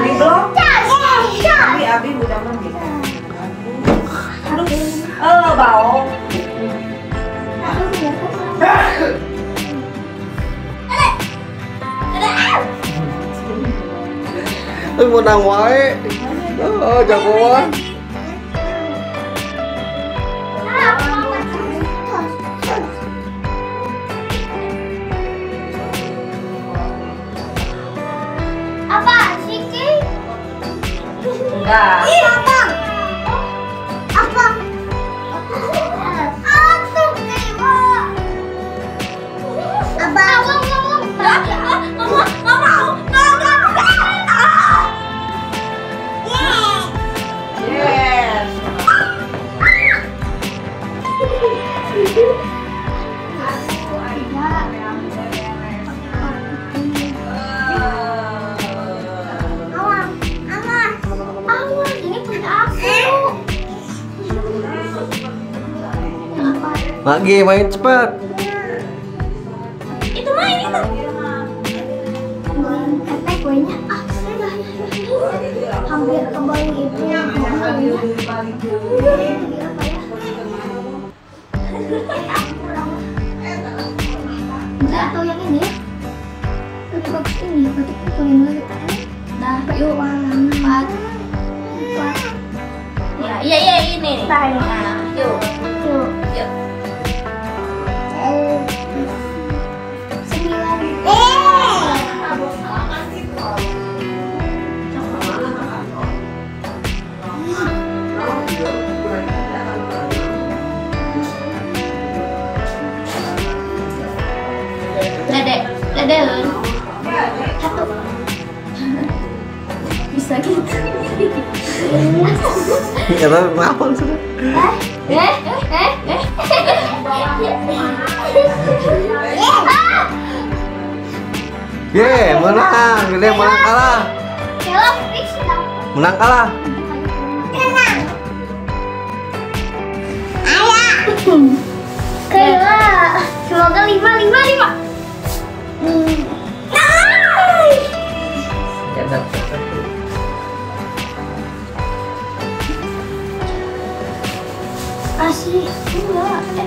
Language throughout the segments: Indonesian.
Dah. Aik udah mandi belum? Cas. Cas. Abi, Abi udah mandi. Aduh, eh bau. Tapi menang wae. Oh, jagoan. Apa Enggak. Ih, abang. Apa? Apa, Dewa? Abang. Abang, abang. Mama, mau. Nggak, nggak, nggak. Yes. Lagi main cepat. Itu main itu. Efek kuenya. Ah, hampir kembali itu. Enggak atau yang ini ya? Lebih bagus ini, berarti pukulin lagi. Dah, yuk empat, empat, Ya, iya iya ini. Empat. Nah, yuk. yuk. Yuk. Bisa gitu. Ya tapi kenapa sudah? Eh, eh, eh, eh. Ah, Ye, menang. Gede menang kalah. Menang kalah. Tenang. Ayah. Kayla. Semoga lima, lima, lima. Asli, enggak. Eh?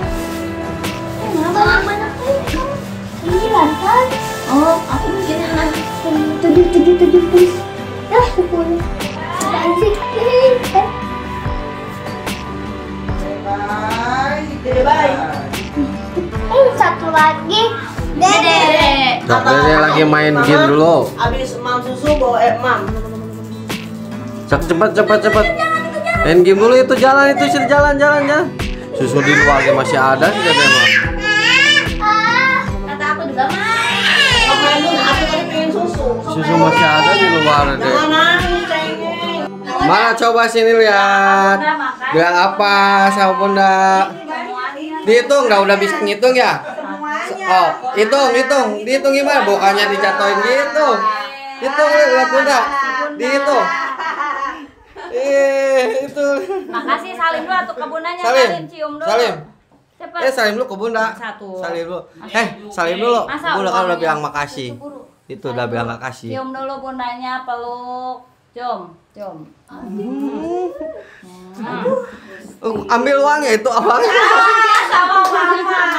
Sembilan kan? Oh, aku. Tujuh, tujuh, tujuh, please. Ya, sepuluh. Eh. Bye. Dede bye. Satu lagi. Dede. Dok, Dede lagi main game dulu. Abis mam susu bawa eh mam. Cek cepat cepat cepat. Main game dulu itu jalan itu sih jalan jalan jalan. Susu di luar masih ada sih mah. Ah, Kata aku juga susu. Susu masih ada di luar cengeng. Mana coba sini lihat. Bilang apa sama bunda? Dihitung nggak udah bisa ngitung ya? Oh, hitung, hitung, dihitung gimana? Bukannya dijatuhin gitu. Hitung lihat bunda, dihitung. Makasih Salim dulu tuh kebunannya Salim, Salim cium dulu. Salim. Cepet. Eh, salim dulu ke bunda. Satu. Salim dulu. Eh, salim dulu. Masa Bunda kan udah bilang makasih. Itu udah bilang makasih. Cium dulu bundanya, peluk. Cium, cium. Uh, ambil uangnya itu uangnya. Sama mama.